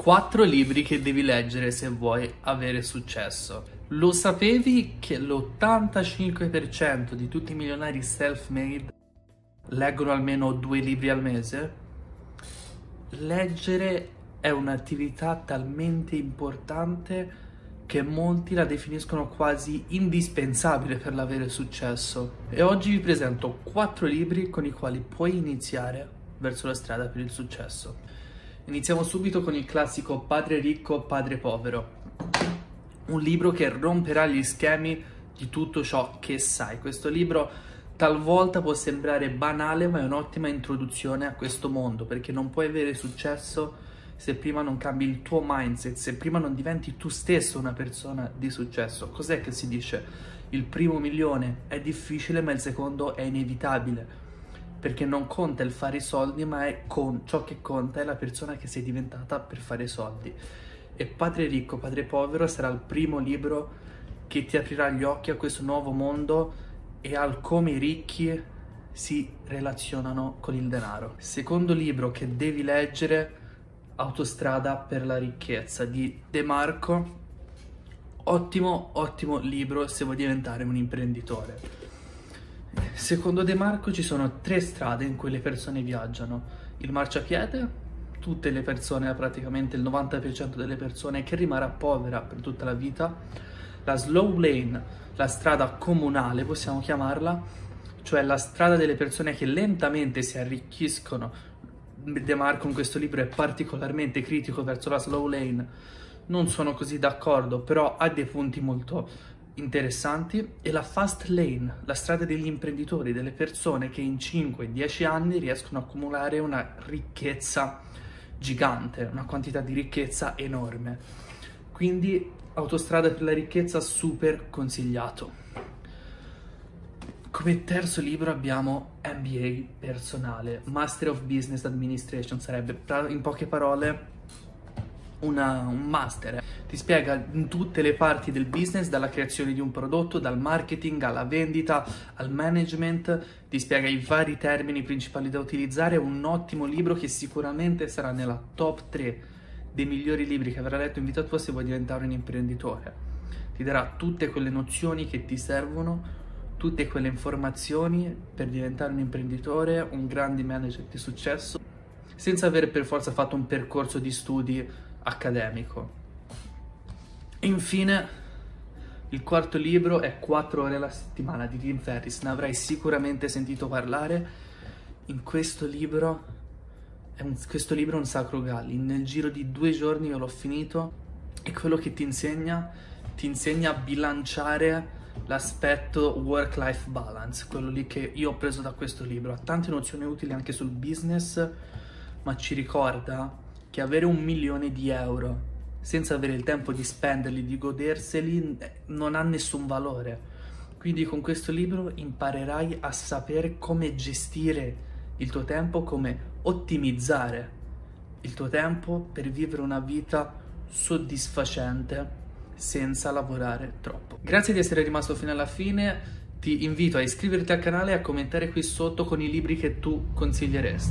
Quattro libri che devi leggere se vuoi avere successo. Lo sapevi che l'85% di tutti i milionari self-made leggono almeno due libri al mese? Leggere è un'attività talmente importante che molti la definiscono quasi indispensabile per l'avere successo. E oggi vi presento quattro libri con i quali puoi iniziare verso la strada per il successo. Iniziamo subito con il classico Padre ricco, Padre povero. Un libro che romperà gli schemi di tutto ciò che sai. Questo libro talvolta può sembrare banale, ma è un'ottima introduzione a questo mondo, perché non puoi avere successo se prima non cambi il tuo mindset, se prima non diventi tu stesso una persona di successo. Cos'è che si dice? Il primo milione è difficile, ma il secondo è inevitabile perché non conta il fare i soldi, ma è con ciò che conta è la persona che sei diventata per fare i soldi. E Padre ricco, Padre povero sarà il primo libro che ti aprirà gli occhi a questo nuovo mondo e al come i ricchi si relazionano con il denaro. Secondo libro che devi leggere, Autostrada per la ricchezza di De Marco. Ottimo, ottimo libro se vuoi diventare un imprenditore. Secondo De Marco ci sono tre strade in cui le persone viaggiano. Il marciapiede, tutte le persone, praticamente il 90% delle persone che rimarrà povera per tutta la vita. La slow lane, la strada comunale possiamo chiamarla, cioè la strada delle persone che lentamente si arricchiscono. De Marco in questo libro è particolarmente critico verso la slow lane. Non sono così d'accordo, però ha dei punti molto interessanti e la fast lane, la strada degli imprenditori, delle persone che in 5-10 anni riescono a accumulare una ricchezza gigante, una quantità di ricchezza enorme. Quindi autostrada per la ricchezza super consigliato. Come terzo libro abbiamo MBA personale, Master of Business Administration, sarebbe in poche parole una, un master, ti spiega in tutte le parti del business, dalla creazione di un prodotto, dal marketing alla vendita, al management, ti spiega i vari termini principali da utilizzare, è un ottimo libro che sicuramente sarà nella top 3 dei migliori libri che avrà letto in vita tua se vuoi diventare un imprenditore. Ti darà tutte quelle nozioni che ti servono, tutte quelle informazioni per diventare un imprenditore, un grande manager di successo, senza aver per forza fatto un percorso di studi accademico. Infine, il quarto libro è 4 ore alla settimana di Tim Ferris, ne avrai sicuramente sentito parlare. In questo libro, è un, questo libro è un sacro galli, nel giro di due giorni io l'ho finito e quello che ti insegna, ti insegna a bilanciare l'aspetto work-life balance, quello lì che io ho preso da questo libro. Ha tante nozioni utili anche sul business, ma ci ricorda che avere un milione di euro senza avere il tempo di spenderli, di goderseli, non ha nessun valore. Quindi con questo libro imparerai a sapere come gestire il tuo tempo, come ottimizzare il tuo tempo per vivere una vita soddisfacente senza lavorare troppo. Grazie di essere rimasto fino alla fine, ti invito a iscriverti al canale e a commentare qui sotto con i libri che tu consiglieresti.